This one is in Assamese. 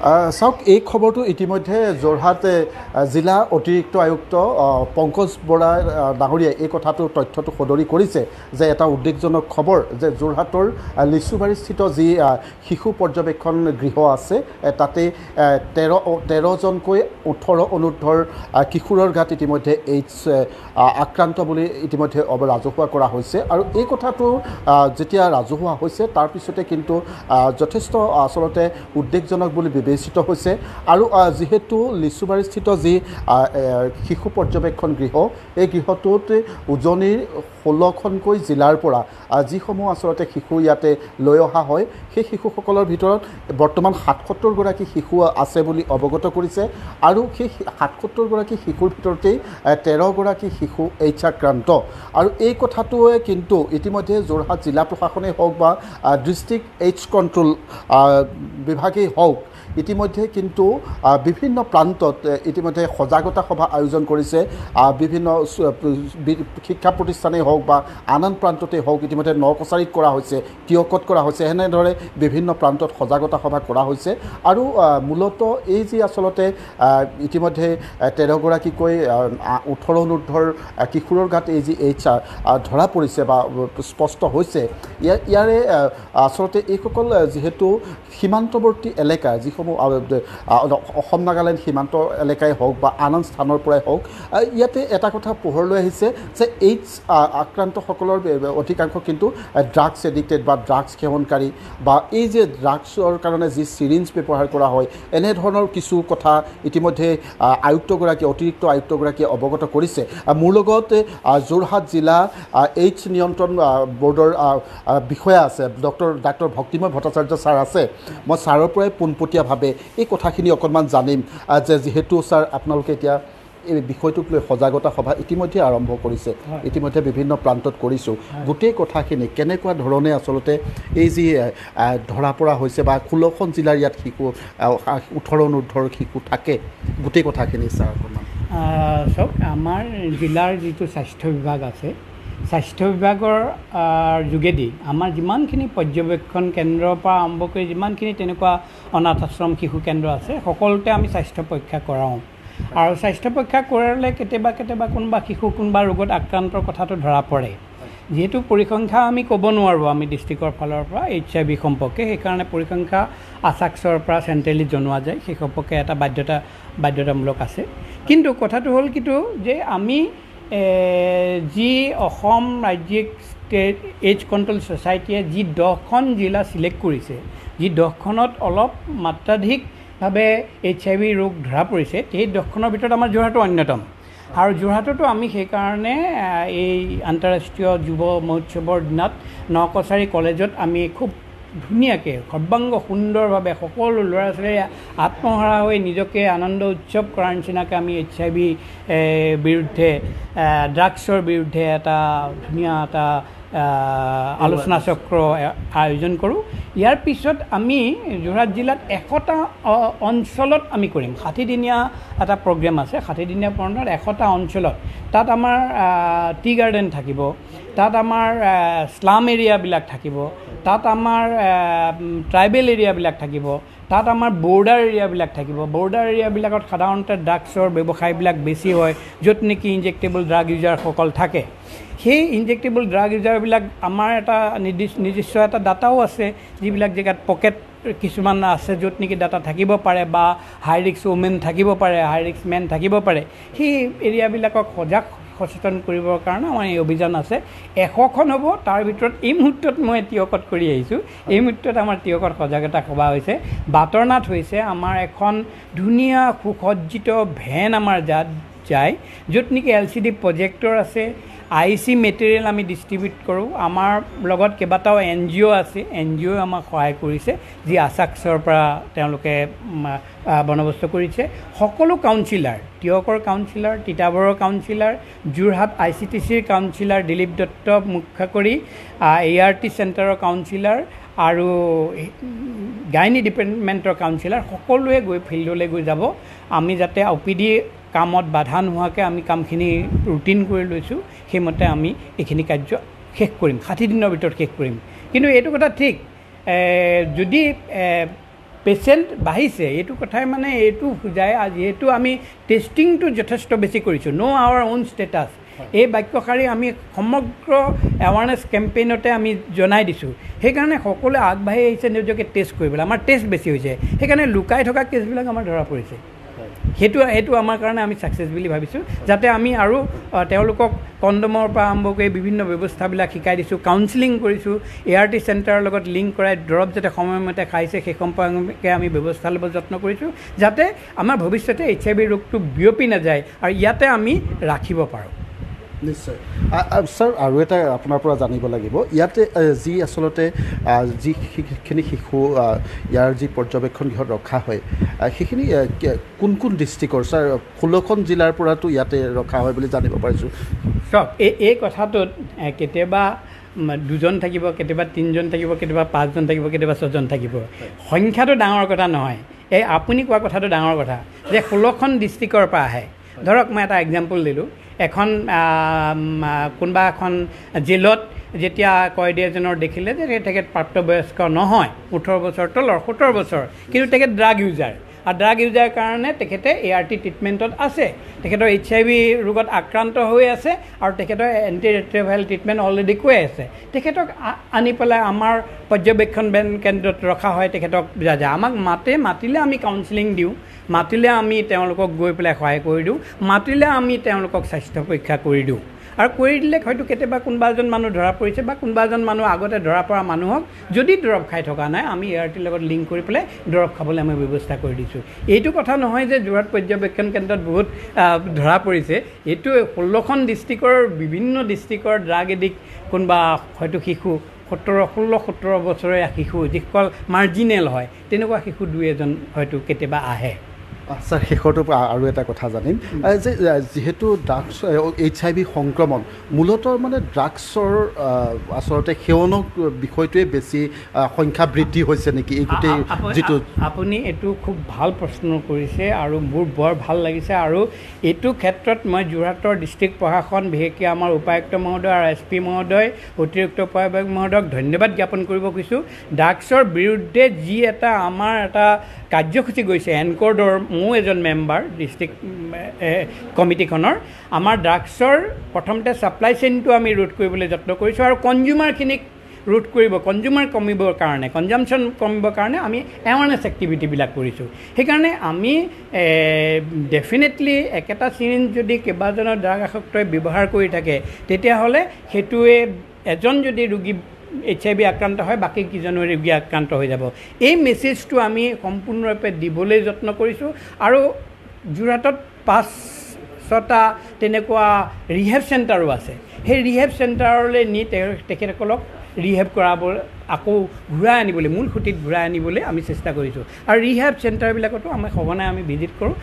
চাওক এই খবৰটো ইতিমধ্যে যোৰহাট জিলা অতিৰিক্ত আয়ুক্ত পংকজ বৰা ডাঙৰীয়াই এই কথাটো তথ্যটো সদৰি কৰিছে যে এটা উদ্বেগজনক খবৰ যে যোৰহাটৰ লিচুবাৰীস্থিত যি শিশু পৰ্যবেক্ষণ গৃহ আছে তাতে তেৰ তেৰজনকৈ ওঠৰ অনুৰ্ধৰ কিশোৰৰ গাত ইতিমধ্যে এইডছ আক্ৰান্ত বুলি ইতিমধ্যে ৰাজহুৱা কৰা হৈছে। আৰু এই কথাটো যেতিয়া ৰাজহুৱা হৈছে তাৰপিছতে কিন্তু যথেষ্ট আচলতে উদ্বেগজনক বুলি বিবেচিত হৈছে। আৰু যিহেতু লিচুবাৰীস্থিত যি শিশু পৰ্যবেক্ষণ গৃহ এই গৃহটোত উজনিৰ ষোল্লখনকৈ জিলাৰ পৰা যিসমূহ আচলতে শিশু ইয়াতে লৈ অহা হয় সেই শিশুসকলৰ ভিতৰত বৰ্তমান সাতসত্তৰগৰাকী শিশু আছে বুলি অৱগত কৰিছে। আৰু সেই সাতসত্তৰগৰাকী শিশুৰ ভিতৰতেই তেৰগৰাকী শিশু এইচ আক্ৰান্ত আৰু এই কথাটোৱে কিন্তু ইতিমধ্যে যোৰহাট জিলা প্ৰশাসনেই হওক বা ডিষ্ট্ৰিক্ট এইডছ কণ্ট্ৰল বিভাগেই হওক ইতিমধ্যে কিন্তু বিভিন্ন প্ৰান্তত ইতিমধ্যে সজাগতা সভা আয়োজন কৰিছে। বিভিন্ন শিক্ষা প্ৰতিষ্ঠানেই হওক বা আন আন প্ৰান্ততেই হওক ইতিমধ্যে নকছাৰীত কৰা হৈছে তিয়কত কৰা হৈছে এনেদৰে বিভিন্ন প্ৰান্তত সজাগতা সভা কৰা হৈছে। আৰু মূলত এই যি আচলতে ইতিমধ্যে তেৰগৰাকীকৈ ওঠৰ অনুৰ্ধৰ কিশোৰৰ গাত এই যি এইচ ধৰা পৰিছে বা স্পষ্ট হৈছে ইয়াৰে আচলতে এইসকল যিহেতু সীমান্তৱৰ্তী এলেকা যিসমূহ অসম নাগালেণ্ড সীমান্ত এলেকাই হওক বা আন আন স্থানৰ পৰাই হওক ইয়াতে এটা কথা পোহৰলৈ আহিছে যে এইডছ আক্ৰান্তসকলৰ অধিকাংশ কিন্তু ড্ৰাগছ এডিক্টেড বা ড্ৰাগছ সেৱনকাৰী বা এই যে ড্ৰাগছৰ কাৰণে যি চিৰিঞ্জ ব্যৱহাৰ কৰা হয় এনেধৰণৰ কিছু কথা ইতিমধ্যে আয়ুক্তগৰাকীয়ে অতিৰিক্ত আয়ুক্তগৰাকীয়ে অৱগত কৰিছে। মোৰ লগত যোৰহাট জিলা এইডছ নিয়ন্ত্ৰণ বৰ্ডৰ বিষয়া আছে doctor doctor Bhaktimoy Bhattacharya sir আছে। মই ছাৰৰ পৰাই পোনপটীয়াভাৱে এই কথাখিনি অকণমান জানিম যে যিহেতু ছাৰ আপোনালোকে এতিয়া এই বিষয়টোক লৈ সজাগতা সভা ইতিমধ্যে আৰম্ভ কৰিছে। ইতিমধ্যে বিভিন্ন প্ৰান্তত কৰিছোঁ। গোটেই কথাখিনি কেনেকুৱা ধৰণে আচলতে এই যি ধৰা পৰা হৈছে বা ষোল্লখন জিলাৰ ইয়াত শিশু ওঠৰ অনুৰ্ধৰ শিশু থাকে গোটেই কথাখিনি ছাৰ অকণমান। চাওক আমাৰ জিলাৰ যিটো স্বাস্থ্য বিভাগ আছে স্বাস্থ্য বিভাগৰ যোগেদি আমাৰ যিমানখিনি পৰ্যবেক্ষণ কেন্দ্ৰৰ পৰা আৰম্ভ কৰি যিমানখিনি তেনেকুৱা অনাথ আশ্ৰম শিশু কেন্দ্ৰ আছে সকলোতে আমি স্বাস্থ্য পৰীক্ষা কৰাওঁ। আৰু স্বাস্থ্য পৰীক্ষা কৰালে কেতিয়াবা কেতিয়াবা কোনোবা শিশু কোনোবা ৰোগত আক্ৰান্তৰ কথাটো ধৰা পৰে। যিহেতু পৰিসংখ্যা আমি ক'ব নোৱাৰোঁ আমি ডিষ্ট্ৰিক্টৰ ফালৰ পৰা এইচ আই ভি সম্পৰ্কে সেইকাৰণে পৰিসংখ্যা আচাক্সৰ পৰা চেণ্ট্ৰেলি জনোৱা যায় সেই সম্পৰ্কে এটা বাধ্যতা বাধ্যতামূলক আছে। কিন্তু কথাটো হ'ল কিন্তু যে আমি যি অসম ৰাজ্যিক ষ্টেট এইডছ কণ্ট্ৰল ছ'চাইটিয়ে যি দহখন জিলা চিলেক্ট কৰিছে যি দহখনত অলপ মাত্ৰাধিকভাৱে এইচ আই ভি ৰোগ ধৰা পৰিছে সেই দহখনৰ ভিতৰত আমাৰ যোৰহাটো অন্যতম। আৰু যোৰহাটতো আমি সেইকাৰণে এই আন্তঃৰাষ্ট্ৰীয় যুৱ মহোৎসৱৰ দিনত নকছাৰী কলেজত আমি খুব ধুনীয়াকৈ সৰ্বাংগ সুন্দৰভাৱে সকলো ল'ৰা ছোৱালীয়ে আত্মহাৰা হৈ নিজকে আনন্দ উৎসৱ কৰাৰ নিচিনাকৈ আমি এইচ আই ভি বিৰুদ্ধে ড্ৰাগছৰ বিৰুদ্ধে এটা ধুনীয়া এটা আলোচনা চক্ৰ আয়োজন কৰোঁ। ইয়াৰ পিছত আমি যোৰহাট জিলাত এশটা অঞ্চলত আমি কৰিম। ষাঠিদিনীয়া এটা প্ৰগ্ৰেম আছে। ষাঠিদিনীয়া প্ৰগ্ৰেমত এশটা অঞ্চলত। তাত আমাৰ টি গাৰ্ডেন থাকিব। তাত আমাৰ শ্লাম এৰিয়াবিলাক থাকিব। তাত আমাৰ ট্ৰাইবেল এৰিয়াবিলাক থাকিব। তাত আমাৰ বৰ্ডাৰ এৰিয়াবিলাক থাকিব। বৰ্ডাৰ এৰিয়াবিলাকত সাধাৰণতে ড্ৰাগছৰ ব্যৱসায়বিলাক বেছি হয় য'ত নেকি ইনজেক্টেবল ড্ৰাগ ইউজাৰসকল থাকে। সেই ইনজেক্টেবল ড্ৰাগ ইউজাৰবিলাক আমাৰ এটা নিৰ্দিষ্ট নিজস্ব এটা ডাটাও আছে যিবিলাক জেগাত পকেট কিছুমান আছে য'ত নেকি ডাটা থাকিব পাৰে বা হাই ৰিক্স ওমেন থাকিব পাৰে হাই ৰিক্স মেন থাকিব পাৰে। সেই এৰিয়াবিলাকক সজাগ সচেতন কৰিবৰ কাৰণে আমাৰ এই অভিযান আছে। এশখন হ'ব তাৰ ভিতৰত এই মুহূৰ্তত মই তিয়কত কৰি আহিছোঁ। এই মুহূৰ্তত আমাৰ তিয়কত সজাগতা সভা হৈছে। বাটৰনাথ হৈছে আমাৰ এখন ধুনীয়া সুসজ্জিত ভেন আমাৰ যাত যায় য'ত নেকি এল চি ডি প্ৰজেক্টৰ আছে। আই চি মেটেৰিয়েল আমি ডিষ্ট্ৰিবিউট কৰোঁ। আমাৰ লগত কেইবাটাও এন জি অ' আছে। এন জি অ'ই আমাক সহায় কৰিছে যি আচাক্সৰ পৰা তেওঁলোকে বন্দবস্ত কৰিছে। সকলো কাউন্সিলাৰ তিয়কৰ কাউন্সিলাৰ তিতাবৰৰ counsellor Jorhat I C T চিৰ কাউন্সিলাৰ দিলীপ দত্ত মুখ্য কৰি এ আৰ টি চেণ্টাৰৰ কাউন্সিলাৰ আৰু গাইনী ডিপাৰ্টমেণ্টৰ কাউন্সিলাৰ সকলোৱে গৈ ফিল্ডলৈ গৈ যাব। আমি যাতে অ' পি ডি কামত বাধা নোহোৱাকৈ আমি কামখিনি ৰুটিন কৰি লৈছোঁ সেইমতে আমি এইখিনি কাৰ্য শেষ কৰিম। ষাঠি দিনৰ ভিতৰত শেষ কৰিম। কিন্তু এইটো কথা ঠিক। যদি পেচেণ্ট বাঢ়িছে এইটো কথাই মানে এইটো বুজায় যিহেতু আমি টেষ্টিংটো যথেষ্ট বেছি কৰিছোঁ। ন' আৱাৰ অ'ন ষ্টেটাছ এই বাক্যশাৰী আমি সমগ্ৰ এৱাৰনেছ কেম্পেইনতে আমি জনাই দিছোঁ। সেইকাৰণে সকলোৱে আগবাঢ়ি আহিছে নিজকে টেষ্ট কৰিবলৈ। আমাৰ টেষ্ট বেছি হৈছে। সেইকাৰণে লুকাই থকা কেছবিলাক আমাৰ ধৰা পৰিছে। সেইটো সেইটো আমাৰ কাৰণে আমি ছাকচেছ বুলি ভাবিছোঁ। যাতে আমি আৰু তেওঁলোকক কণ্ডমৰ পৰা আৰম্ভ কৰি বিভিন্ন ব্যৱস্থাবিলাক শিকাই দিছোঁ কাউন্সিলিং কৰিছোঁ এ আৰ টি চেণ্টাৰৰ লগত লিংক কৰাই দৰৱ যাতে সময়মতে খাইছে সেই সম্পৰ্কে আমি ব্যৱস্থা ল'ব যত্ন কৰিছোঁ। যাতে আমাৰ ভৱিষ্যতে এইচ আই ভি ৰোগটো বিয়পি নাযায় আৰু ইয়াতে আমি ৰাখিব পাৰোঁ। নিশ্চয়। ছাৰ আৰু এটা আপোনাৰ পৰা জানিব লাগিব। ইয়াতে যি আচলতে যিখিনি শিশু ইয়াৰ যি পৰ্যবেক্ষণ গৃহত ৰখা হয় সেইখিনি কোন কোন ডিষ্ট্ৰিক্টৰ ছাৰ ষোল্লখন জিলাৰ পৰাতো ইয়াতে ৰখা হয় বুলি জানিব পাৰিছোঁ। চাওক এই এই কথাটোত কেতিয়াবা দুজন থাকিব কেতিয়াবা তিনিজন থাকিব কেতিয়াবা পাঁচজন থাকিব কেতিয়াবা ছজন থাকিব। সংখ্যাটো ডাঙৰ কথা নহয়। এই আপুনি কোৱা কথাটো ডাঙৰ কথা যে ষোল্লখন ডিষ্ট্ৰিক্টৰ পৰা আহে। ধৰক মই এটা এক্সাম্পল দিলোঁ। এখন কোনোবা এখন জেলত যেতিয়া কয়দী এজনৰ দেখিলে যে তেখেত প্ৰাপ্তবয়স্ক নহয় ওঠৰ বছৰ তলৰ সোতৰ বছৰ। কিন্তু তেখেত ড্ৰাগ ইউজাৰ আৰু ড্ৰাগ ইউজাৰ কাৰণে তেখেতে এ আৰ টি ট্ৰিটমেণ্টত আছে। তেখেতৰ এইচ আই ভি ৰোগত আক্ৰান্ত হৈ আছে আৰু তেখেতৰ এণ্টি ৰেট্ৰিভাইল ট্ৰিটমেণ্ট অলৰেডি কৈ আছে। তেখেতক আনি পেলাই আমাৰ পৰ্যবেক্ষণ বেন কেন্দ্ৰত ৰখা হয় তেখেতক বুজা যায় আমাক মাতে মাতিলে আমি কাউন্সিলিং দিওঁ মাতিলে আমি তেওঁলোকক গৈ পেলাই সহায় কৰি দিওঁ মাতিলে আমি তেওঁলোকক স্বাস্থ্য পৰীক্ষা কৰি দিওঁ। আৰু কৰি দিলে হয়তো কেতিয়াবা কোনোবা এজন মানুহ ধৰা পৰিছে বা কোনোবা এজন মানুহ আগতে ধৰা পৰা মানুহক যদি দৰৱ খাই থকা নাই আমি এ আৰ টিৰ লগত লিংক কৰি পেলাই দৰৱ খাবলৈ আমি ব্যৱস্থা কৰি দিছোঁ। এইটো কথা নহয় যে যোৰহাট পৰ্যবেক্ষণ কেন্দ্ৰত বহুত ধৰা পৰিছে। এইটো ষোল্লখন ডিষ্ট্ৰিক্টৰ বিভিন্ন ডিষ্ট্ৰিক্টৰ ড্ৰাগ এডিক্ট কোনোবা হয়তো শিশু সোতৰ ষোল্ল সোতৰ বছৰীয়া শিশু যিসকল মাৰ্জিনেল হয় তেনেকুৱা শিশু দুই এজন হয়তো কেতিয়াবা আহে। ছাৰ শেষৰটোৰ পৰা আৰু এটা কথা জানিম। যে যিহেতু ড্ৰাগছ এইচ আই ভি সংক্ৰমণ মূলতঃ মানে ড্ৰাগছৰ আচলতে সেৱনক বিষয়টোৱে বেছি সংখ্যা বৃদ্ধি হৈছে নেকি? এই গোটেই যিটো আপুনি এইটো খুব ভাল প্ৰশ্ন কৰিছে আৰু মোৰ বৰ ভাল লাগিছে আৰু এইটো ক্ষেত্ৰত মই যোৰহাটৰ ডিষ্ট্ৰিক্ট প্ৰশাসন বিশেষকৈ আমাৰ উপায়ুক্ত মহোদয় আৰু এছ পি মহোদয় অতিৰিক্ত উপায়ুক্ত মহোদয়ক ধন্যবাদ জ্ঞাপন কৰিব খুজিছোঁ। ড্ৰাগছৰ বিৰুদ্ধে যি এটা আমাৰ এটা কাৰ্যসূচী গৈছে এনকৰ্ডৰ ময়ো এজন মেম্বাৰ ডিষ্ট্ৰিক্ট কমিটিখনৰ আমাৰ ড্ৰাগছৰ প্ৰথমতে ছাপ্লাই চেইনটো আমি ৰোধ কৰিবলৈ যত্ন কৰিছোঁ আৰু কনজিউমাৰখিনিক ৰোধ কৰিব কনজিউমাৰ কমিবৰ কাৰণে কনজামশ্যন কমিবৰ কাৰণে আমি এৱাৰনেছ এক্টিভিটিবিলাক কৰিছোঁ। সেইকাৰণে আমি ডেফিনেটলি একেটা চিৰিঞ্জ যদি কেইবাজনৰ ড্ৰাগ আসক্তই ব্যৱহাৰ কৰি থাকে তেতিয়াহ'লে সেইটোৱে এজন যদি ৰোগী এইচ আই ভি আক্ৰান্ত হয় বাকী কেইজনো ৰোগী আক্ৰান্ত হৈ যাব। এই মেছেজটো আমি সম্পূৰ্ণৰূপে দিবলৈ যত্ন কৰিছোঁ আৰু যোৰহাটত পাঁচ ছটা তেনেকুৱা ৰিহেব চেণ্টাৰো আছে। সেই ৰিহেব চেণ্টাৰলৈ নি তেখেতসকলক ৰিহেব কৰাব আকৌ ঘূৰাই আনিবলৈ মূল সুঁতিত ঘূৰাই আনিবলৈ আমি চেষ্টা কৰিছোঁ। আৰু ৰিহেব চেণ্টাৰবিলাকতো আমি সঘনাই আমি ভিজিট কৰোঁ।